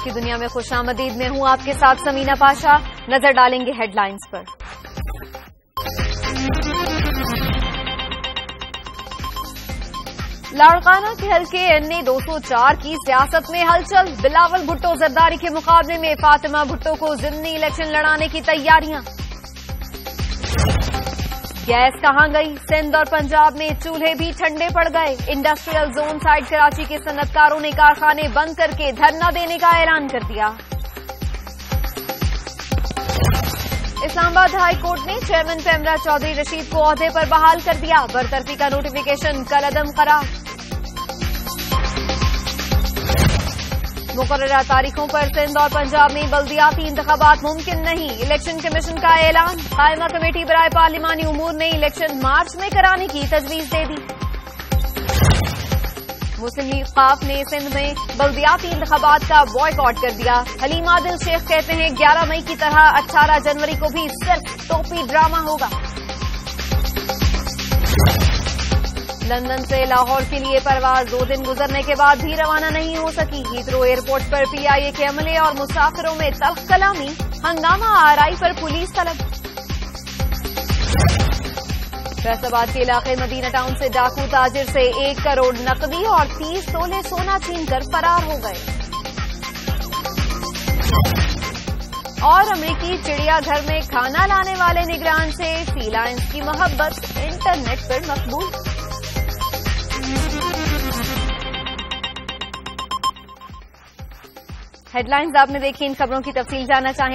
दुनिया में खुश आमदीद में हूँ आपके साथ समीना पाशा। नज़र डालेंगे हेडलाइंस पर। लाड़काना के हल्के एनए 204 की सियासत में हलचल। बिलावल भुट्टो जरदारी के मुकाबले में फातिमा भुट्टो को जिमनी इलेक्शन लड़ाने की तैयारियाँ। गैस कहाँ गई? सिंध और पंजाब में चूल्हे भी ठंडे पड़ गए। इंडस्ट्रियल जोन साइड कराची के सनतकारों ने कारखाने बंद करके धरना देने का ऐलान कर दिया। इस्लामाबाद हाई कोर्ट ने चेयरमैन पैमरा चौधरी रशीद को अहदे पर बहाल कर दिया। बरतरफी का नोटिफिकेशन कल अदम मुकर्रा तारीखों पर सिंध और पंजाब में बल्दियाती इंतबात मुमकिन नहीं। इलेक्शन कमीशन का ऐलान। कायमा कमेटी बराए पार्लिमानी उमूर ने इलेक्शन मार्च में कराने की तजवीज दे दी। मुस्लिम लीग काफ ने सिंध में बल्दियाती इंतबात का बॉयकॉट कर दिया। हलीम आदिल शेख कहते हैं 11 मई की तरह 18 जनवरी को भी सिर्फ़ टोपी ड्रामा होगा। लंदन से लाहौर के लिए परवाज। दो दिन गुजरने के बाद भी रवाना नहीं हो सकी। हीथ्रो एयरपोर्ट पर पीआईए के अमले और मुसाफिरों में तल्ख कलामी हंगामा आरआई पर पुलिस तलब। फैसलाबाद के इलाके मदीना टाउन से डाकू ताजिर से एक करोड़ नकदी और तीस तोले सोना छीनकर फरार हो गए। और अमरीकी चिड़ियाघर में खाना लाने वाले निगरान से सी लाइन्स की मोहब्बत। इंटरनेट पर मकबूल। हेडलाइंस आपने देखी इन खबरों की तफसील जाना चाहें